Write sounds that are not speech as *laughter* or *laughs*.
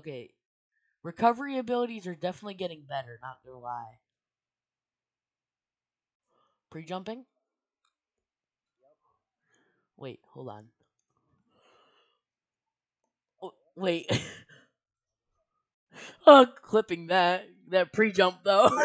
Okay, recovery abilities are definitely getting better. Not gonna lie. Pre jumping. Wait, hold on. Oh, wait. *laughs* oh, clipping that that pre jump though. *laughs*